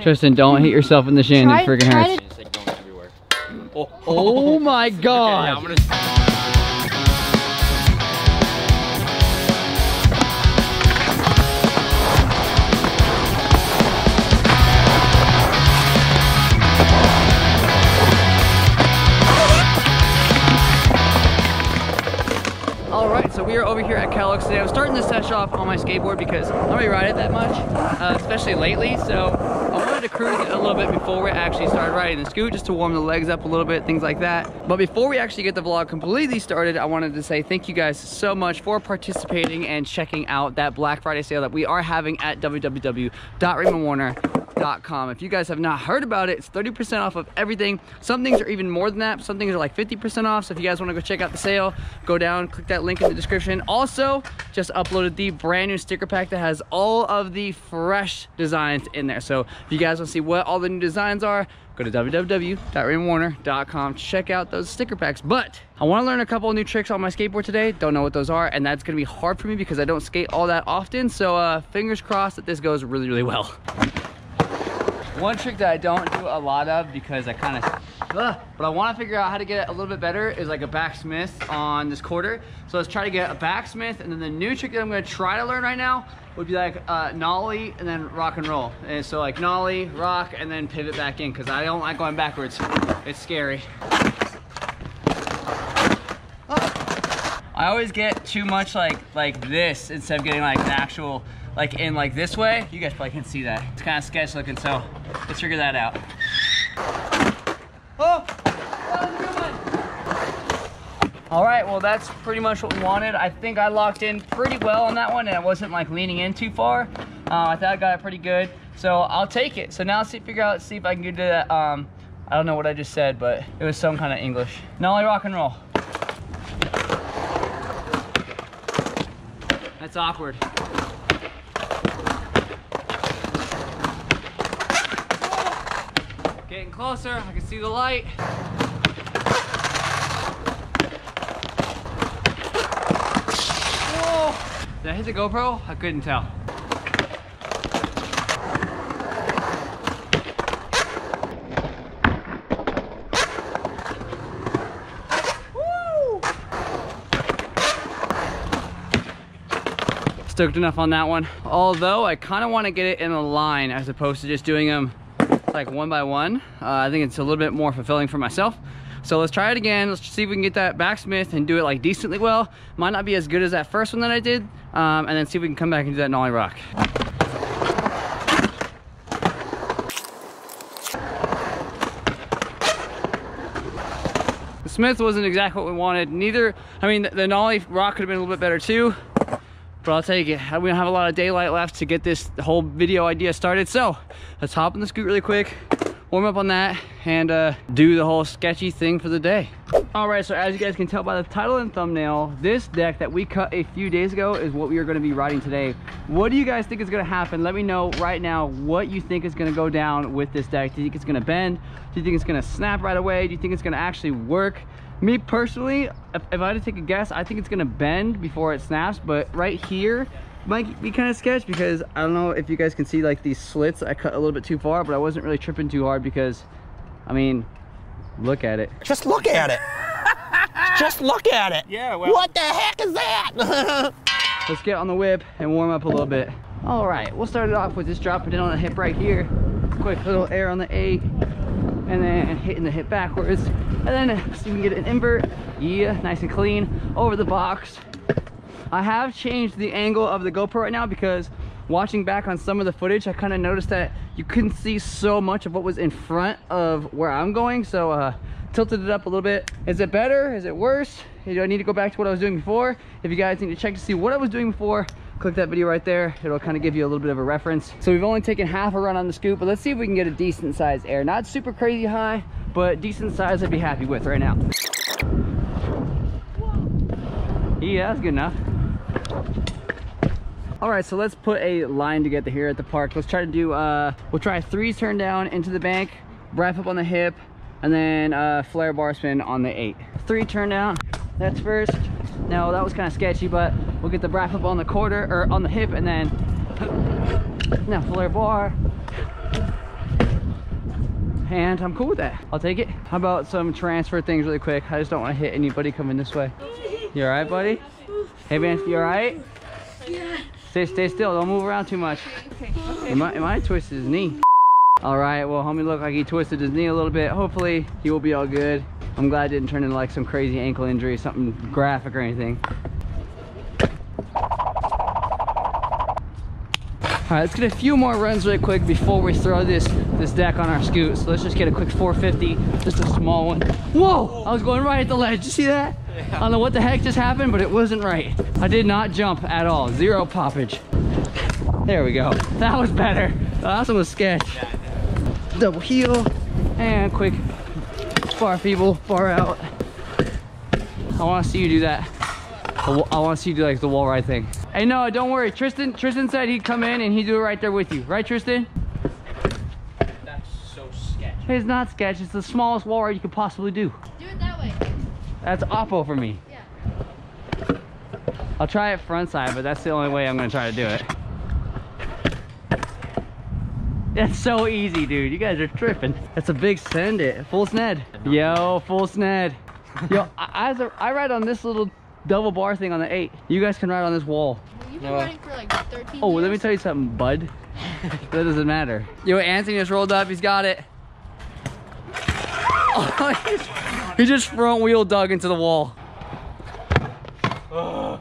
Tristan, don't hit yourself in the shin. Try- it freaking hurts. to- It's like going everywhere. Oh, Oh my Okay, yeah, we are over here at Kellogg's today. I'm starting this session off on my skateboard because I don't really ride it that much, uh, especially lately. So to cruise a little bit before we actually started riding the scoot, just to warm the legs up a little bit, things like that. But before we actually get the vlog completely started, I wanted to say thank you guys so much for participating and checking out that Black Friday sale that we are having at www.raymondwarner.com. If you guys have not heard about it, it's 30% off of everything. Some things are even more than that. Some things are like 50% off. So if you guys want to go check out the sale, go down, click that link in the description. Also, just uploaded the brand new sticker pack that has all of the fresh designs in there. So if you guys want to see what all the new designs are, go to www.raymondwarner.com. Check out those sticker packs. But I want to learn a couple new tricks on my skateboard today. Don't know what those are, and that's going to be hard for me because I don't skate all that often. So uh, fingers crossed that this goes really, really well. One trick that I don't do a lot of because I kind of, but I want to figure out how to get it a little bit better is like a backsmith on this quarter. So let's try to get a backsmith, and then the new trick that I'm going to try to learn right now would be like uh, nollie and then rock and roll. And so like nollie, rock, and then pivot back in because I don't like going backwards. It's scary. I always get too much like like this instead of getting like an actual like in like this way. You guys probably can't see that. It's kind of sketch looking, so let's figure that out. Oh, that was a good one. All right, well that's pretty much what we wanted. I think I locked in pretty well on that one and I wasn't like leaning in too far. Uh, I thought I got it pretty good. So I'll take it. So now let's see, figure out, see if I can get to that, um, I don't know what I just said, but it was some kind of English. Nollie rock and roll. That's awkward. Getting closer, I can see the light. Whoa! Did I hit the GoPro? I couldn't tell. stoked enough on that one. Although I kind of want to get it in a line as opposed to just doing them like one by one. Uh, I think it's a little bit more fulfilling for myself. So let's try it again. Let's see if we can get that backsmith and do it like decently well. Might not be as good as that first one that I did. Um, and then see if we can come back and do that nollie rock. The Smith wasn't exactly what we wanted. Neither, I mean, the, the nollie rock could have been a little bit better too but I'll take it. We don't have a lot of daylight left to get this whole video idea started. So let's hop in the scoot really quick, warm up on that, and uh, do the whole sketchy thing for the day. All right, so as you guys can tell by the title and thumbnail, this deck that we cut a few days ago is what we are gonna be riding today. What do you guys think is gonna happen? Let me know right now what you think is gonna go down with this deck. Do you think it's gonna bend? Do you think it's gonna snap right away? Do you think it's gonna actually work? Me personally, if, if I had to take a guess, I think it's gonna bend before it snaps, but right here might be kind of sketch because I don't know if you guys can see like these slits. I cut a little bit too far, but I wasn't really tripping too hard because, I mean, look at it. Just look at it. Just look at it. Yeah, well. What the heck is that? Let's get on the whip and warm up a little bit. All right, we'll start it off with just dropping it on the hip right here. Quick little air on the eight, and then hitting the hip backwards. And then see if we can get an invert. Yeah, nice and clean over the box. I have changed the angle of the GoPro right now because watching back on some of the footage, I kind of noticed that you couldn't see so much of what was in front of where I'm going. So uh, tilted it up a little bit. Is it better? Is it worse? Do I need to go back to what I was doing before? If you guys need to check to see what I was doing before, click that video right there. It'll kind of give you a little bit of a reference. So we've only taken half a run on the scoop, but let's see if we can get a decent size air. Not super crazy high, but decent size I'd be happy with right now. Yeah, that's good enough. All right, so let's put a line together here at the park. Let's try to do, uh, we'll try a three turn down into the bank, wrap up on the hip, and then uh, flare bar spin on the eight. Three turn down, that's first. No, that was kind of sketchy, but we'll get the wrap up on the quarter, or on the hip, and then now flare bar, and I'm cool with that. I'll take it. How about some transfer things really quick? I just don't want to hit anybody coming this way. You all right, buddy? Hey, man, you all right? Yeah. Stay, stay still. Don't move around too much. Okay. He might, he might twist his knee. All right, well, homie looked like he twisted his knee a little bit. Hopefully, he will be all good. I'm glad it didn't turn into like some crazy ankle injury, something graphic or anything. All right, let's get a few more runs really quick before we throw this this deck on our scoot. So let's just get a quick 450, just a small one. Whoa! I was going right at the ledge. You see that? I don't know what the heck just happened, but it wasn't right. I did not jump at all. Zero poppage. There we go. That was better. That one was sketch. Double heel and quick far feeble, far out. I want to see you do that. I want to see you do like the wall ride thing. Hey, no, don't worry. Tristan, Tristan said he'd come in and he'd do it right there with you. Right, Tristan? That's so sketchy. It's not sketch. It's the smallest wall ride you could possibly do. That's oppo for me. Yeah. I'll try it front side, but that's the only way I'm gonna try to do it. That's so easy, dude. You guys are tripping. That's a big send it. Full sned. Yo, full sned. Yo, I, I, I ride on this little double bar thing on the eight. You guys can ride on this wall. You've been No. running for like 13 Oh, years. let me tell you something, bud. that doesn't matter. Yo, Anthony just rolled up. He's got it. Oh, he's- he just front wheel dug into the wall. Oh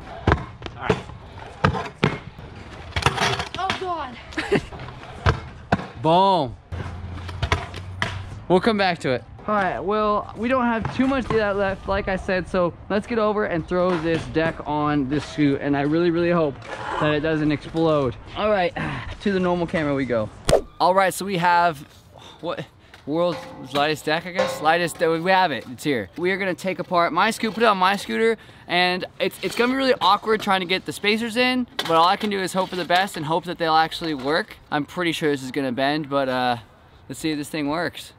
god. Boom. We'll come back to it. All right, well, we don't have too much of that left, like I said, so let's get over and throw this deck on this scoot, and I really, really hope that it doesn't explode. All right, to the normal camera we go. All right, so we have, what, world's lightest deck, I guess? Lightest, that we have it, it's here. We are gonna take apart my scoot, put it on my scooter, and it's, it's gonna be really awkward trying to get the spacers in, but all I can do is hope for the best and hope that they'll actually work. I'm pretty sure this is gonna bend, but uh, let's see if this thing works.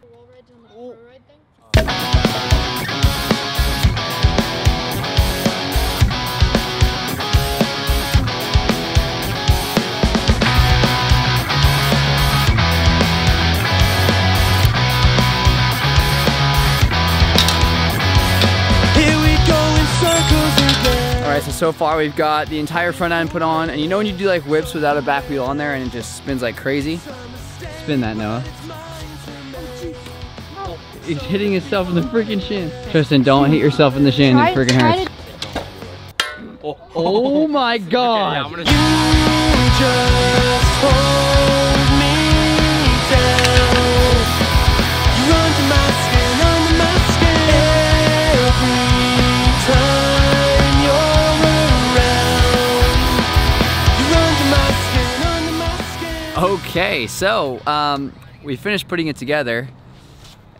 So so far we've got the entire front end put on, and you know when you do like whips without a back wheel on there and it just spins like crazy? Spin that, Noah. He's hitting himself in the freaking shin. Tristan, don't hit yourself in the shin. Try- it freaking try hurts. Oh, Oh my yeah, I'm god! gonna. You Okay, so um, we finished putting it together,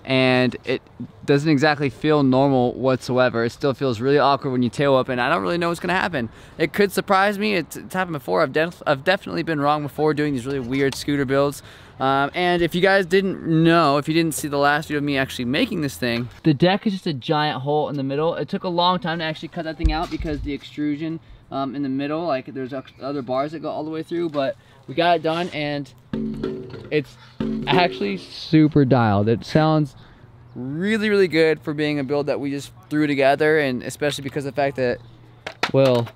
and it doesn't exactly feel normal whatsoever. It still feels really awkward when you tail up, and I don't really know what's gonna happen. It could surprise me. It's, it's happened before. I've, def- I've definitely been wrong before doing these really weird scooter builds. Um, and if you guys didn't know, if you didn't see the last video of me actually making this thing, the deck is just a giant hole in the middle. It took a long time to actually cut that thing out because the extrusion um, in the middle, like there's other bars that go all the way through, but we got it done and it's actually super dialed. It sounds really, really good for being a build that we just threw together, and especially because of the fact that, well,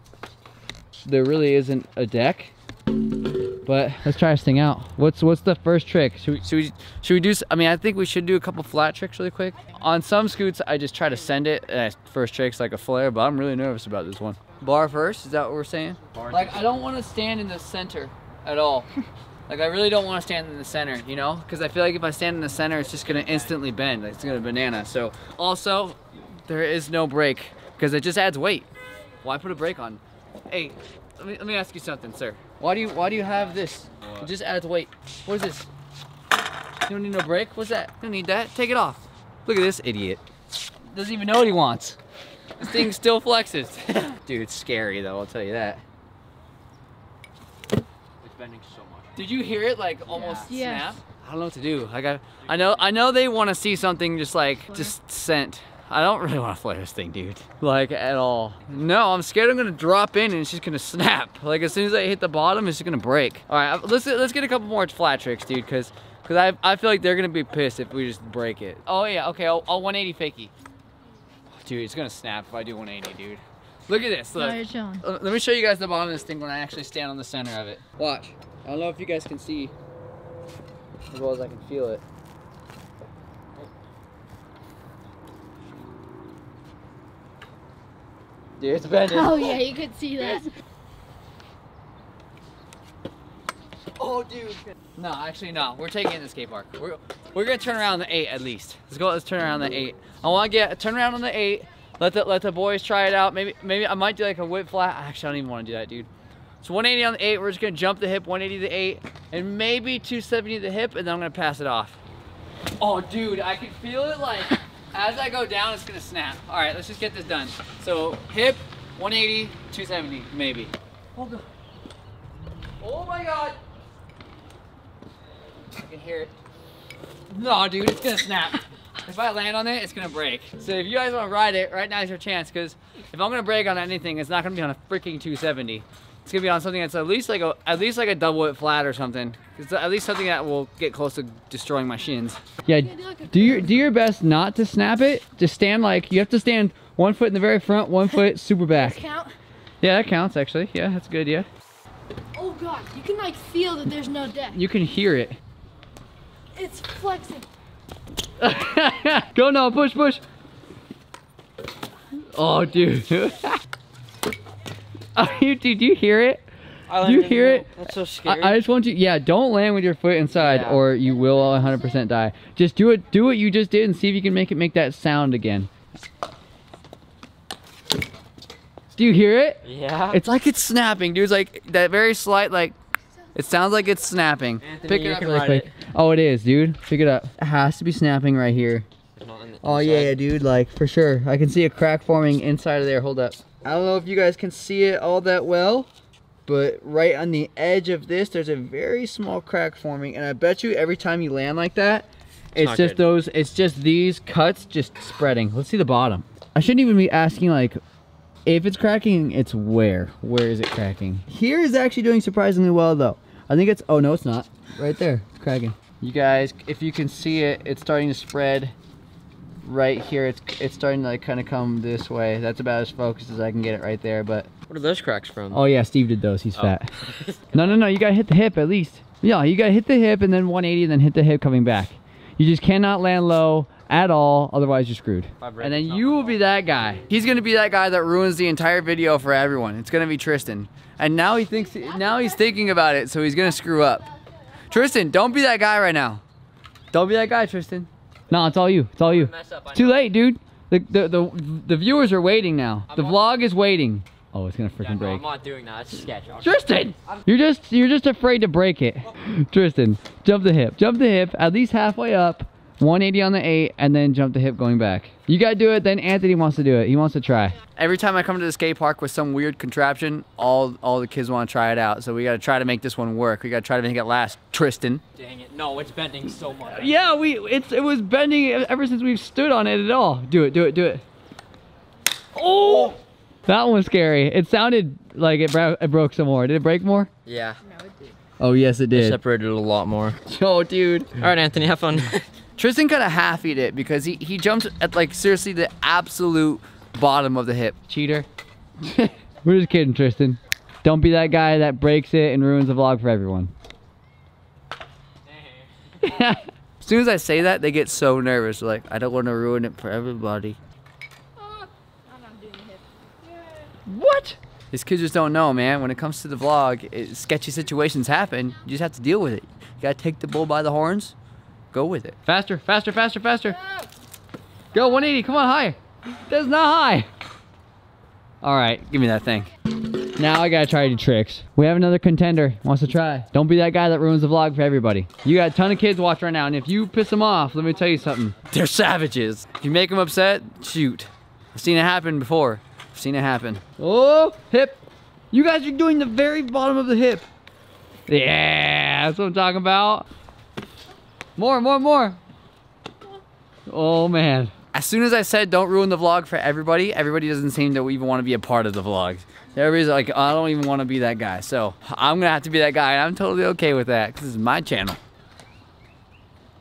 there really isn't a deck. But let's try this thing out. What's what's the first trick? Should we should we, should we do? I mean, I think we should do a couple flat tricks really quick. On some scoots, I just try to send it. Uh, first trick's like a flare, but I'm really nervous about this one. Bar first, is that what we're saying? Bar Like I don't want to stand in the center at all. Like I really don't want to stand in the center, you know, because I feel like if I stand in the center, it's just gonna instantly bend. Like, it's gonna banana. So also, there is no brake because it just adds weight. Why put a brake on? Hey, let me, let me ask you something, sir. Why do you why do you have this? It just adds weight. What is this? You don't need no brake. What's that? You don't need that. Take it off. Look at this idiot. Doesn't even know what he wants. This thing still flexes. Dude, it's scary though. I'll tell you that. It's bending so much. Did you hear it like almost Yeah. snap? I don't know what to do. Like I, I know, I know they want to see something just like just sent. I don't really want to flare this thing, dude. Like at all. No, I'm scared I'm gonna drop in and it's just gonna snap. Like as soon as I hit the bottom, it's just gonna break. All right, let's let's get a couple more flat tricks, dude, because Cause I, I feel like they're gonna be pissed if we just break it. Oh yeah, okay, I'll, I'll 180 fakie. Dude, it's gonna snap if I do 180, dude. Look at this, No, you're chilling. Uh, Let me show you guys the bottom of this thing when I actually stand on the center of it. Watch. I don't know if you guys can see as well as I can feel it. Dude, it's bending. Oh yeah, you could see that. Oh, dude. No, actually, no. We're taking it in the skate park. We're, we're gonna turn around the eight at least. Let's go. Let's turn around the eight. I want to get turn around on the eight. Let the let the boys try it out. Maybe maybe I might do like a whip flat. Actually, I don't even want to do that, dude. So 180 on the eight. We're just gonna jump the hip, 180 to the eight, and maybe 270 to the hip, and then I'm gonna pass it off. Oh, dude, I can feel it like as I go down, it's gonna snap. All right, let's just get this done. So hip, 180, 270, maybe. Oh, God. oh my God. I can hear it. No, dude, it's gonna snap. If I land on it, it's gonna break. So if you guys wanna ride it, right now is your chance, because if I'm gonna break on anything, it's not gonna be on a freaking 270. It's gonna be on something that's at least like a at least like a double it flat or something. It's at least something that will get close to destroying my shins. Yeah, do like a do your do your best not to snap it. Just stand like you have to stand one foot in the very front, one foot super back. Count. Yeah, that counts actually. Yeah, that's good. Yeah, Oh god, you can like feel that there's no deck. you can hear it. It's flexing. Go now, push, push. Oh, dude. oh, you, dude, do you hear it? I Do you hear it? That's so I. I just want you, yeah, don't land with your foot inside Yeah. or you will 100% die. Just do it, do what you just did and see if you can make it make that sound again. Do you hear it? yeah. It's like it's snapping, dude. It's like that very slight, like, it sounds like it's snapping. Anthony, Pick it up really quick. it. Oh, it is, dude. Pick it up. It has to be snapping right here. It's not in the Oh, oh yeah, yeah, dude, like for sure. I can see a crack forming inside of there. Hold up. I don't know if you guys can see it all that well, but right on the edge of this, there's a very small crack forming, and I bet you every time you land like that, it's, not just good. those. It's just these cuts just spreading. Let's see the bottom. I shouldn't even be asking like. If it's cracking, it's where? Where is it cracking? Here is actually doing surprisingly well though. I think it's, oh no it's not. Right there, it's cracking. You guys, if you can see it, it's starting to spread right here. It's it's starting to like kind of come this way. That's about as focused as I can get it right there. But What are those cracks from? oh yeah, Steve did those. He's Oh. fat. no, no, no. You gotta hit the hip at least. Yeah, you gotta hit the hip and then 180 and then hit the hip coming back. You just cannot land low at all, otherwise you're screwed. And then you will be that guy. He's gonna be that guy that ruins the entire video for everyone. It's gonna be Tristan. And now he thinks now he's thinking about it, so he's gonna screw up. Tristan, don't be that guy right now. Don't be that guy, Tristan. No, it's all you. It's all you. Mess up, I Too late, dude. The, the the the viewers are waiting now. The I'm vlog is waiting. Oh, it's gonna Yeah, freaking no, break. I'm not doing that. It's a sketch. I'll- Tristan, you're just you're just afraid to break it. Tristan, jump the hip, jump the hip at least halfway up, 180 on the eight, and then jump the hip going back. You gotta do it. Then Anthony wants to do it. He wants to try. Every time I come to the skate park with some weird contraption, all all the kids want to try it out. So we gotta try to make this one work. We gotta try to make it last. Tristan. Dang it. No, it's bending so much. Yeah, we it's it was bending ever since we've stood on it at all. Do it, do it, do it. Oh, that one was scary. It sounded like it, bro- it broke some more. Did it break more? Yeah. No, it did. Oh yes, it It did. separated a lot more. Oh, dude. All right, Anthony, have fun. Tristan kind of half-eat it because he he jumped at like seriously the absolute bottom of the hip. Cheater. We're just kidding, Tristan. Don't be that guy that breaks it and ruins the vlog for everyone. as soon as I say that, they get so nervous. They're like, I don't want to ruin it for everybody. I'm not doing the hip. What? These kids just don't know, man. When it comes to the vlog, it, sketchy situations happen. You just have to deal with it. You gotta take the bull by the horns, go with it. Faster, faster, faster, faster. Go 180. Come on, higher. That's not high. All right, give me that thing. Now I gotta try the tricks. We have another contender. Wants to try. Don't be that guy that ruins the vlog for everybody. You got a ton of kids watching right now, and if you piss them off, let me tell you something. They're savages. If you make them upset, shoot. I've seen it happen before. I've seen it happen. Oh, hip. You guys are doing the very bottom of the hip. Yeah, that's what I'm talking about. More, more, more. Oh man. As soon as I said don't ruin the vlog for everybody, everybody doesn't seem to even want to be a part of the vlog. Everybody's like, I don't even want to be that guy. So I'm gonna have to be that guy, and I'm totally okay with that because this is my channel.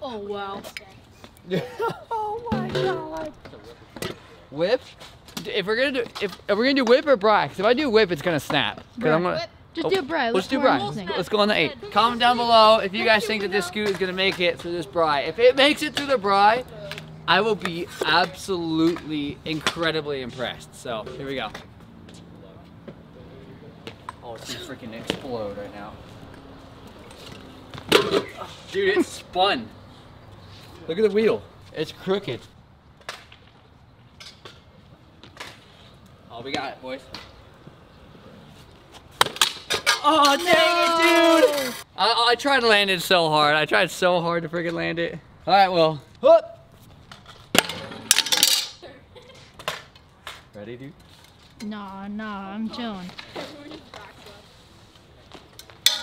Oh wow. oh my god. Whip? If we're gonna do if, if we're gonna do whip or brax, if I do whip, it's gonna snap. 'Cause I'm gonna. Whip. Just Oh, do a bri. Let's do bri. where Let's go on the eight. Comment down below if you guys think that this scoot is gonna make it through this bri. If it makes it through the bri, I will be absolutely incredibly impressed. So here we go. Oh, it's gonna freaking explode right now. Dude, it's spun. Look at the wheel. It's crooked. Oh, we got it, boys. Oh, dang it, dude! I, I tried to land it so hard. I tried so hard to freaking land it. All right, well. Whoop. Ready, dude? Nah, nah, I'm chilling.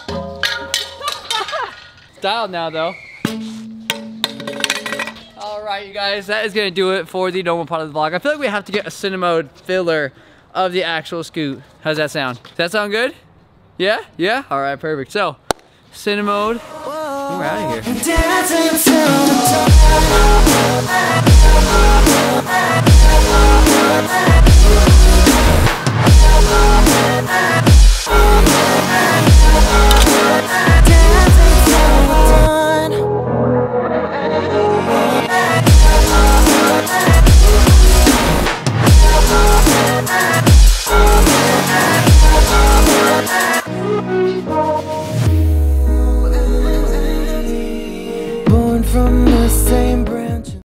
Style now, though. All right, you guys, that is gonna do it for the normal part of the vlog. I feel like we have to get a cinemode filler of the actual scoot. How's that sound? Does that sound good? Yeah? Yeah? All right, perfect. So, cinemode, we're out of here.